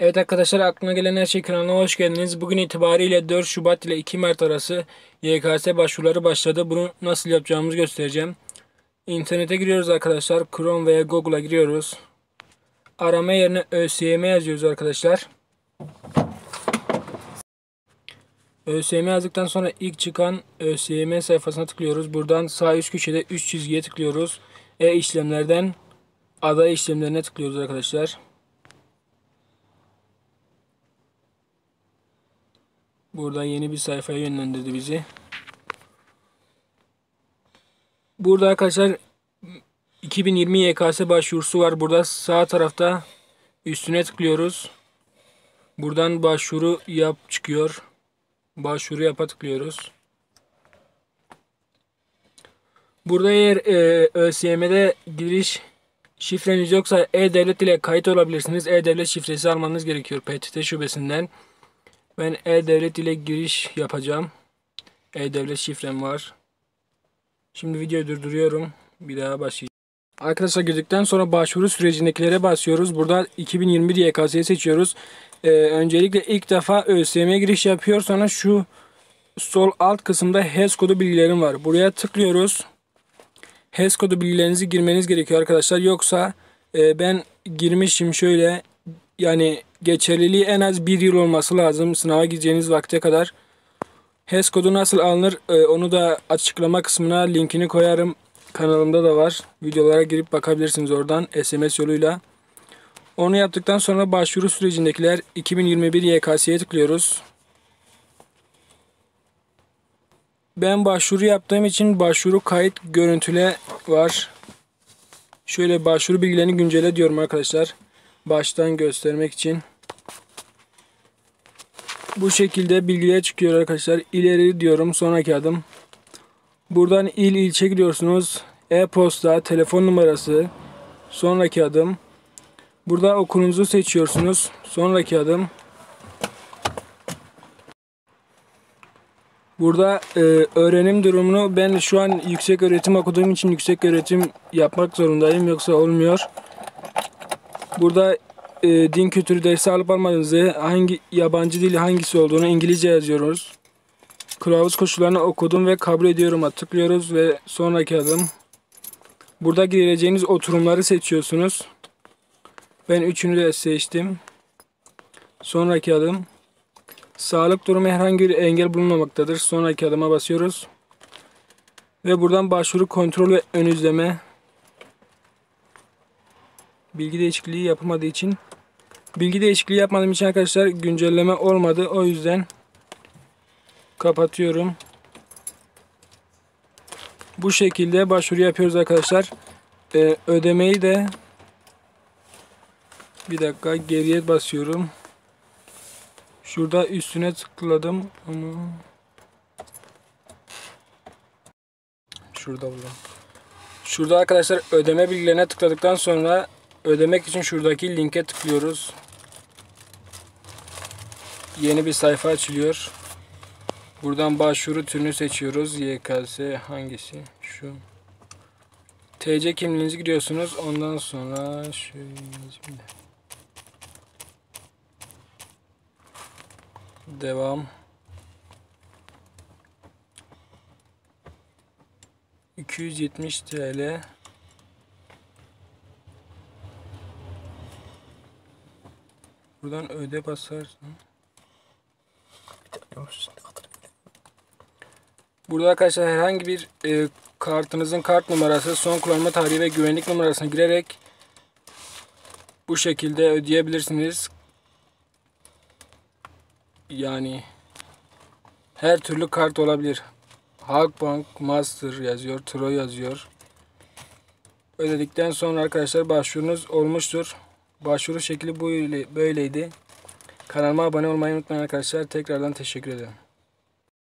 Evet arkadaşlar aklına gelen her şey kanalına hoş geldiniz. Bugün itibariyle 4 Şubat ile 2 Mart arası YKS başvuruları başladı. Bunu nasıl yapacağımızı göstereceğim. İnternete giriyoruz arkadaşlar. Chrome veya Google'a giriyoruz. Arama yerine ÖSYM yazıyoruz arkadaşlar. ÖSYM yazdıktan sonra ilk çıkan ÖSYM sayfasına tıklıyoruz. Buradan sağ üst köşede 3 çizgiye tıklıyoruz. E işlemlerden aday işlemlerine tıklıyoruz arkadaşlar. Burada yeni bir sayfaya yönlendirdi bizi. Burada arkadaşlar 2020 YKS başvurusu var. Burada sağ tarafta üstüne tıklıyoruz. Buradan başvuru yap çıkıyor. Başvuru yapa tıklıyoruz. Burada eğer e, ÖSYM'de giriş şifreniz yoksa E-Devlet ile kayıt olabilirsiniz. E-Devlet şifresi almanız gerekiyor PTT şubesinden. Ben E-Devlet ile giriş yapacağım. E-Devlet şifrem var. Şimdi videoyu durduruyorum. Bir daha başlayacağım. Arkadaşlar girdikten sonra başvuru sürecindekilere basıyoruz. Burada 2021 YKS'yi seçiyoruz. Ee, öncelikle ilk defa ÖSYM'ye giriş yapıyor. Sonra şu sol alt kısımda HES kodu bilgilerim var. Buraya tıklıyoruz. HES kodu bilgilerinizi girmeniz gerekiyor arkadaşlar. Yoksa e, ben girmişim şöyle yani geçerliliği en az bir yıl olması lazım sınava gideceğiniz vakte kadar. HES kodu nasıl alınır e, onu da açıklama kısmına linkini koyarım. Kanalımda da var. Videolara girip bakabilirsiniz oradan SMS yoluyla. Onu yaptıktan sonra başvuru sürecindekiler 2021 YKS'ye tıklıyoruz. Ben başvuru yaptığım için başvuru kayıt görüntüle var. Şöyle başvuru bilgilerini güncele diyorum arkadaşlar. Baştan göstermek için. Bu şekilde bilgiler çıkıyor arkadaşlar. İleri diyorum sonraki adım. Buradan il ilçe giriyorsunuz. E-posta, telefon numarası. Sonraki adım. Burada okulunuzu seçiyorsunuz. Sonraki adım. Burada e, öğrenim durumunu ben şu an yüksek öğretim okuduğum için yüksek öğretim yapmak zorundayım. Yoksa olmuyor. Burada e, din kültürü dersi alıp almadığınızı, hangi yabancı dil hangisi olduğunu İngilizce yazıyoruz. Kılavuz koşullarını okudum ve kabul ediyorum tıklıyoruz ve sonraki adım. Burada gireceğiniz oturumları seçiyorsunuz. Ben üçünü de seçtim. Sonraki adım. Sağlık durumu herhangi bir engel bulunmamaktadır. Sonraki adıma basıyoruz. Ve buradan başvuru kontrol ve ön izleme bilgi değişikliği yapılmadığı için bilgi değişikliği yapmadığım için arkadaşlar güncelleme olmadı. O yüzden kapatıyorum. Bu şekilde başvuru yapıyoruz arkadaşlar. Ee, ödemeyi de bir dakika geriye basıyorum. Şurada üstüne tıkladım ama şurada buldum. Şurada arkadaşlar ödeme bilgilerine tıkladıktan sonra ödemek için şuradaki linke tıklıyoruz. Yeni bir sayfa açılıyor. Buradan başvuru türünü seçiyoruz. YKS hangisi? Şu. TC kimliğinizi giriyorsunuz. Ondan sonra şöyle Devam. 270 TL Buradan öde basarsın. Burada arkadaşlar herhangi bir e, kartınızın kart numarası, son kullanma tarihi ve güvenlik numarasını girerek bu şekilde ödeyebilirsiniz. Yani her türlü kart olabilir. Halkbank, Master yazıyor, Tro yazıyor. Ödedikten sonra arkadaşlar başvurunuz olmuştur. Başvuru şekli böyleydi. Kanalıma abone olmayı unutmayın arkadaşlar. Tekrardan teşekkür ederim.